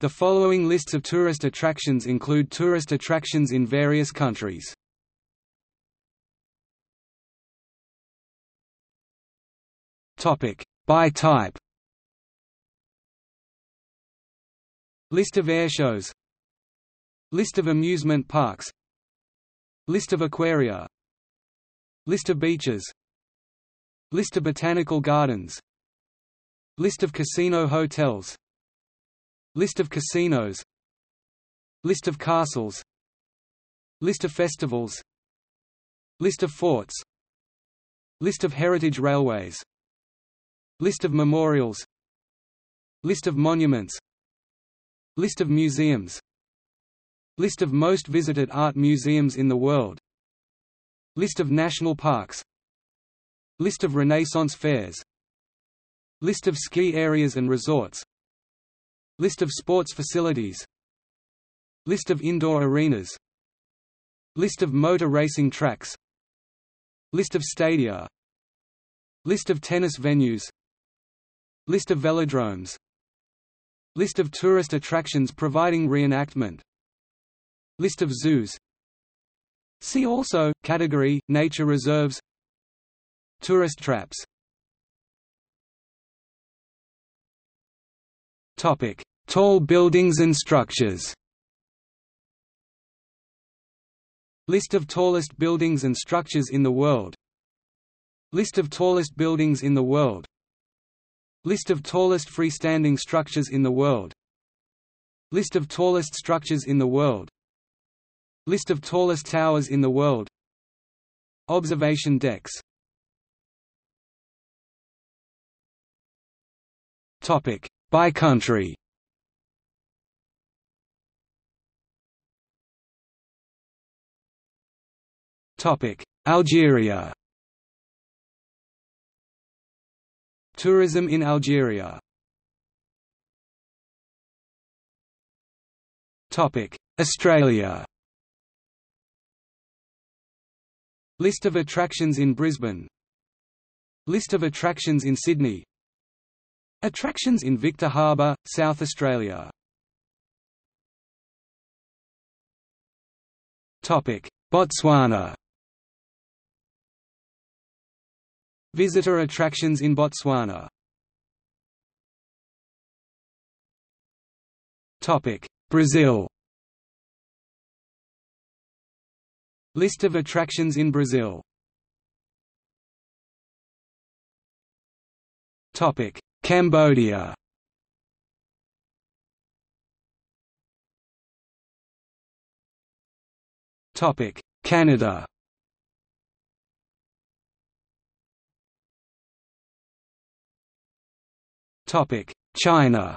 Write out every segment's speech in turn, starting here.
The following lists of tourist attractions include tourist attractions in various countries. Topic by type. List of airshows. List of amusement parks. List of aquaria. List of beaches. List of botanical gardens. List of casino hotels. List of casinos. List of castles. List of festivals. List of forts. List of heritage railways List of memorials List of monuments List of museums List of most visited art museums in the world List of national parks List of Renaissance fairs List of ski areas and resorts List of sports facilities. List of indoor arenas. List of motor racing tracks. List of stadia. List of tennis venues. List of velodromes. List of tourist attractions providing reenactment. List of zoos. See also, category, nature reserves. Tourist traps. Topic: Tall buildings and structures. List of tallest buildings and structures in the world. List of tallest buildings in the world. List of tallest freestanding structures in the world List of tallest structures in the world List of tallest towers in the world Observation decks by country Algeria. Tourism in Algeria. Australia. List of attractions in Brisbane. List of attractions in Sydney. Attractions in Victor Harbor, South Australia. Botswana Visitor attractions in Botswana. Brazil. List of attractions in Brazil. Cambodia. Canada China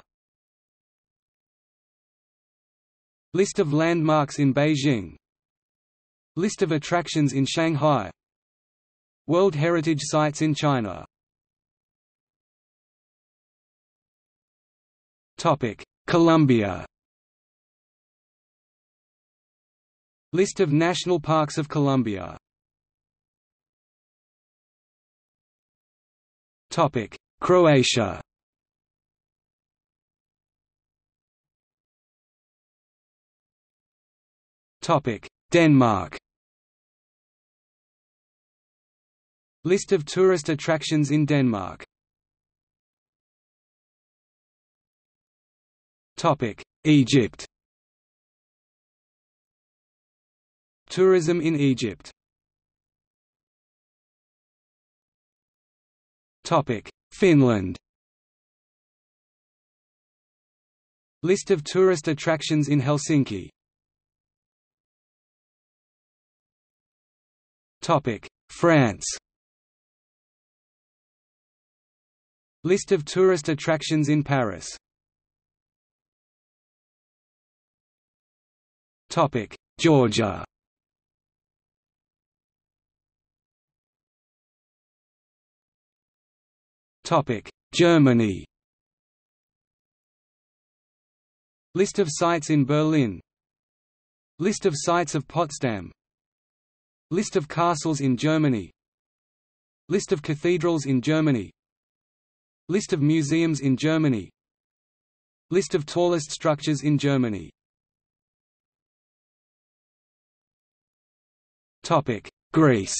List of landmarks in Beijing List of attractions in Shanghai World Heritage Sites in China Colombia List of national parks of Colombia Croatia Denmark. List of tourist attractions in Denmark. Topic: Egypt. Tourism in Egypt. Topic: Finland. List of tourist attractions in Helsinki France List of tourist attractions in Paris Topic: Georgia Topic: Germany List of sites in Berlin List of sites of Potsdam List of castles in Germany. List of cathedrals in Germany. List of museums in Germany. List of tallest structures in Germany. Greece.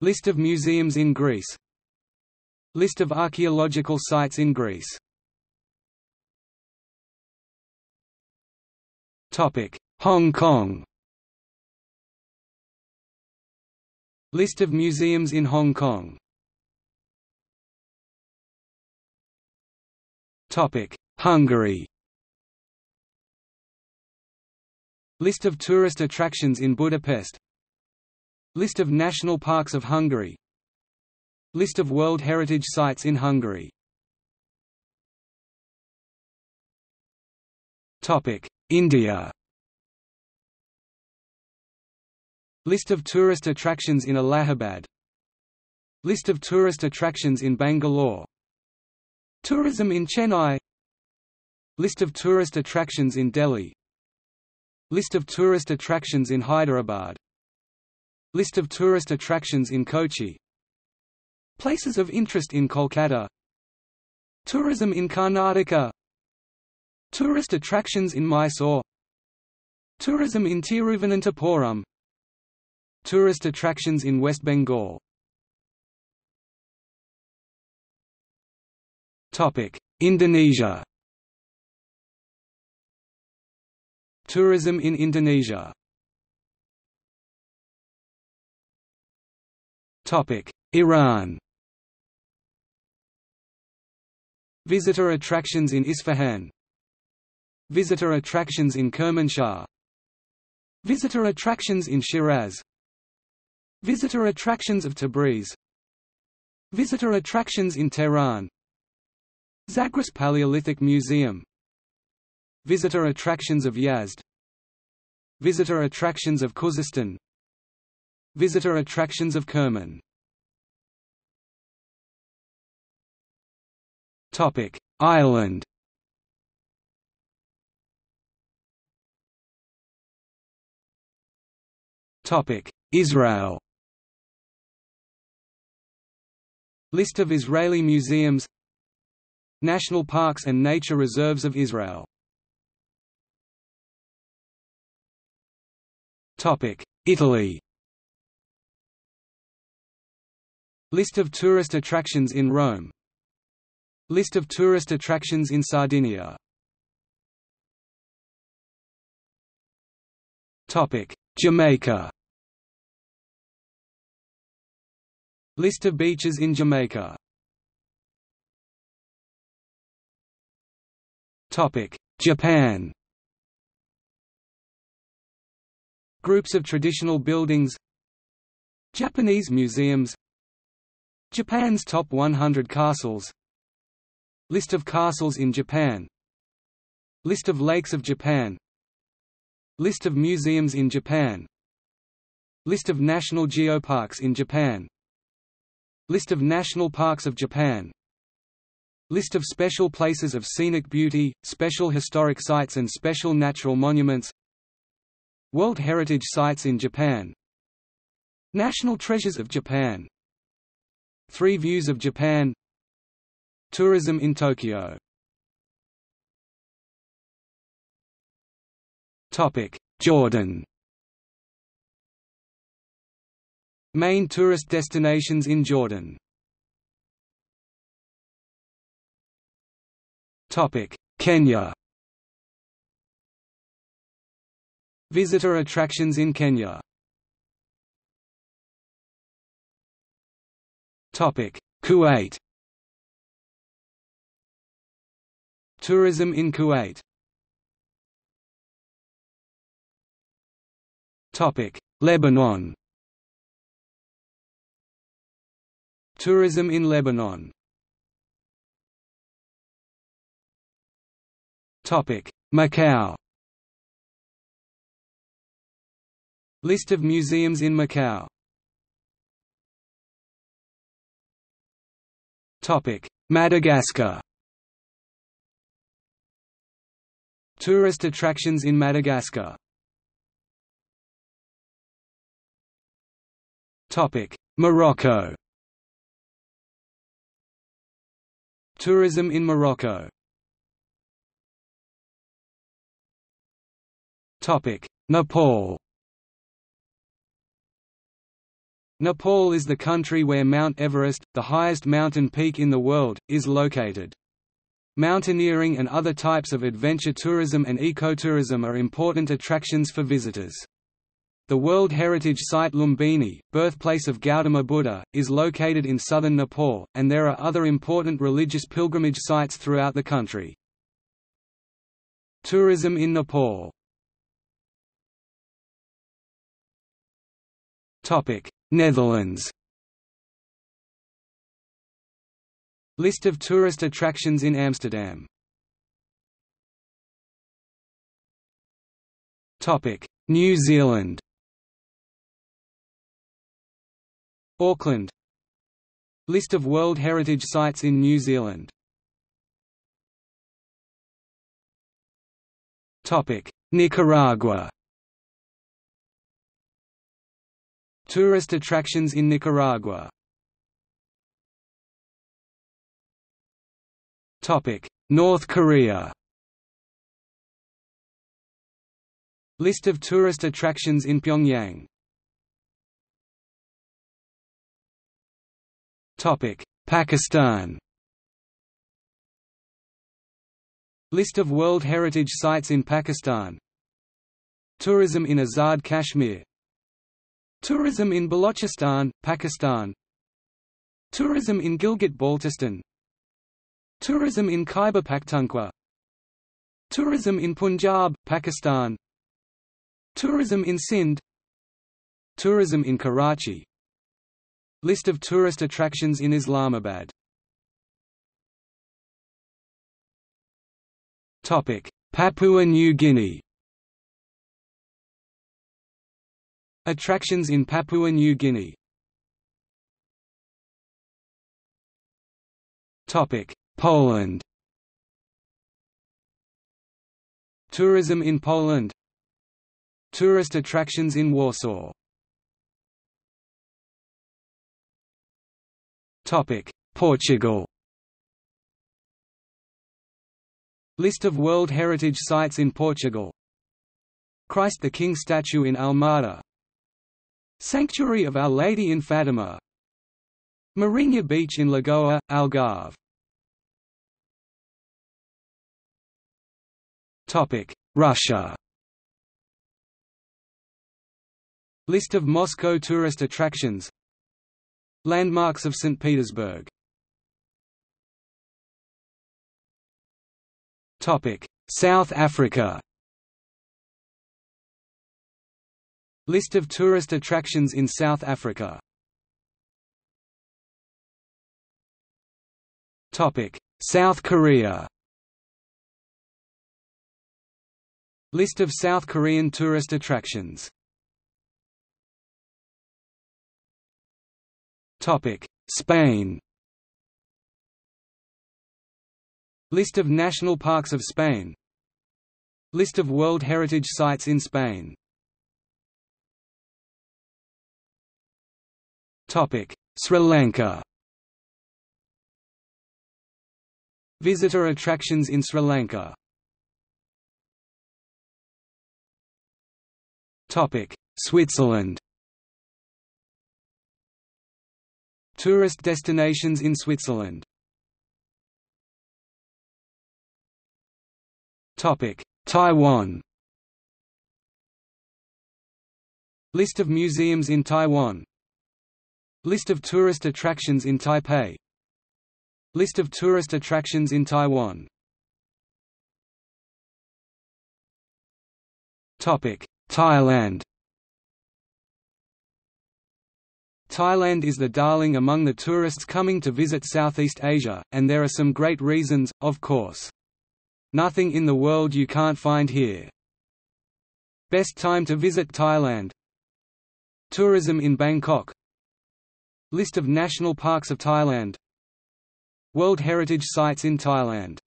List of museums in Greece. List of archaeological sites in Greece Hong Kong. List of museums in Hong Kong. Hungary. List of tourist attractions in Budapest. List of national parks of Hungary. List of World Heritage Sites in Hungary. India List of tourist attractions in Allahabad. List of tourist attractions in Bangalore. Tourism in Chennai. List of tourist attractions in Delhi. List of tourist attractions in Hyderabad. List of tourist attractions in Kochi. Places of interest in Kolkata. Tourism in Karnataka. Tourist attractions in Mysore. Tourism in Tiruvananthapuram Tourist attractions in West Bengal. Indonesia. Tourism in Indonesia. Iran. Visitor attractions in Isfahan. Visitor attractions in Kermanshah. Visitor attractions in Shiraz Visitor attractions of Tabriz. Visitor attractions in Tehran. Zagros Paleolithic Museum. Visitor attractions of Yazd. Visitor attractions of Khuzestan. Visitor attractions of Kerman. Topic: Ireland. Israel List of Israeli museums National parks and nature reserves of Israel. Italy. List of tourist attractions in Rome. List of tourist attractions in Sardinia. Jamaica List of beaches in Jamaica. Japan. Groups of traditional buildings. Japanese museums. Japan's top 100 castles. List of castles in Japan. List of lakes of Japan. List of museums in Japan. List of national geoparks in Japan List of national parks of Japan. List of special places of scenic beauty, special historic sites and special natural monuments. World Heritage Sites in Japan. National Treasures of Japan. Three Views of Japan. Tourism in Tokyo. Jordan Main tourist destinations in Jordan. Kenya. Visitor attractions in Kenya. Kuwait. Tourism in Kuwait. Lebanon Tourism in Lebanon. Macau. List of museums in Macau. Madagascar. Tourist attractions in Madagascar. Morocco Tourism in Morocco Nepal Nepal is the country where Mount Everest, the highest mountain peak in the world, is located. Mountaineering and other types of adventure tourism and ecotourism are important attractions for visitors. The World Heritage Site Lumbini, birthplace of Gautama Buddha, is located in southern Nepal, and there are other important religious pilgrimage sites throughout the country. Tourism in Nepal. Netherlands. List of tourist attractions in Amsterdam. New Zealand Auckland. List of World Heritage Sites in New Zealand. Nicaragua. Tourist attractions in Nicaragua. North Korea. List of tourist attractions in Pyongyang Pakistan. List of World Heritage Sites in Pakistan. Tourism in Azad Kashmir. Tourism in Balochistan, Pakistan. Tourism in Gilgit-Baltistan Tourism in Khyber Pakhtunkhwa. Tourism in Punjab, Pakistan. Tourism in Sindh. Tourism in Karachi List of tourist attractions in Islamabad. Papua New Guinea. Attractions in Papua New Guinea. Poland. Tourism in Poland. Tourist attractions in Warsaw Portugal. List of World Heritage Sites in Portugal. Christ the King statue in Almada. Sanctuary of Our Lady in Fatima. Marinha Beach in Lagoa, Algarve. Russia. List of Moscow tourist attractions Landmarks of St. Petersburg. South Africa. List of tourist attractions in South Africa. South Korea. List of South Korean tourist attractions Spain. List of national parks of Spain. List of World Heritage Sites in Spain. Sri Lanka. Visitor attractions in Sri Lanka. Switzerland Tourist destinations in Switzerland. Taiwan. List of museums in Taiwan. List of tourist attractions in Taipei. List of tourist attractions in Taiwan. Thailand Thailand is the darling among the tourists coming to visit Southeast Asia, and there are some great reasons, of course. Nothing in the world you can't find here. Best time to visit Thailand. Tourism in Bangkok. List of national parks of Thailand. World Heritage Sites in Thailand.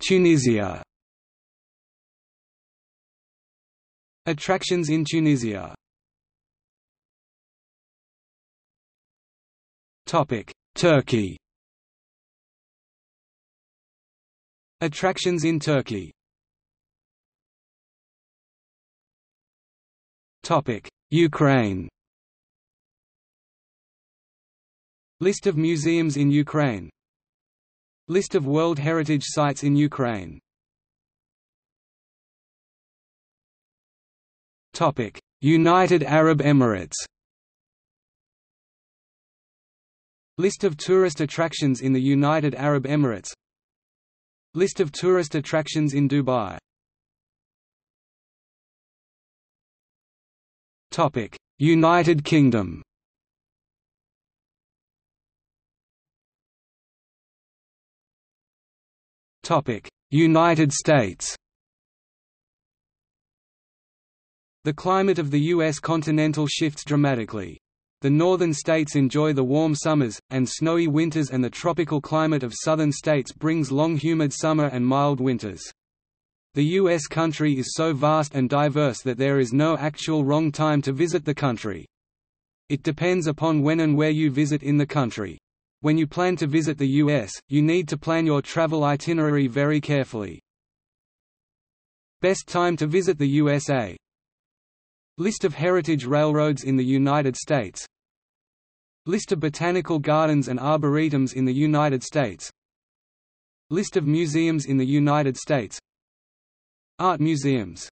Tunisia Attractions in Tunisia. Turkey. Attractions in Turkey. Ukraine. List of museums in Ukraine. List of World Heritage Sites in Ukraine United Arab Emirates. List of tourist attractions in the United Arab Emirates. List of tourist attractions in Dubai. Topic: United Kingdom. Topic: United States The climate of the U.S. continental shifts dramatically. The northern states enjoy the warm summers, and snowy winters and the tropical climate of southern states brings long humid summer and mild winters. The U.S. country is so vast and diverse that there is no actual wrong time to visit the country. It depends upon when and where you visit in the country. When you plan to visit the U.S., you need to plan your travel itinerary very carefully. Best time to visit the USA List of heritage railroads in the United States. List of botanical gardens and arboretums in the United States. List of museums in the United States. Art museums.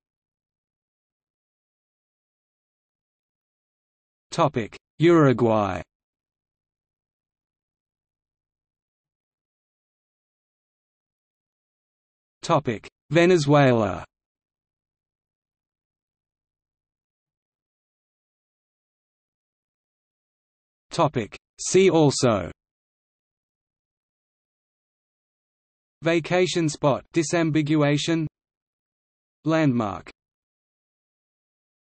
Uruguay. Venezuela Topic. See also. Vacation spot. Disambiguation. Landmark